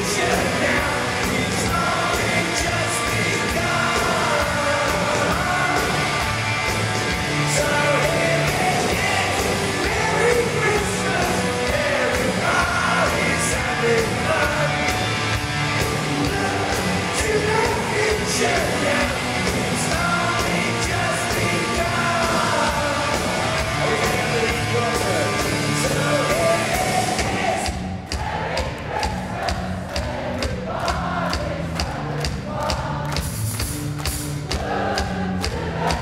Shut down.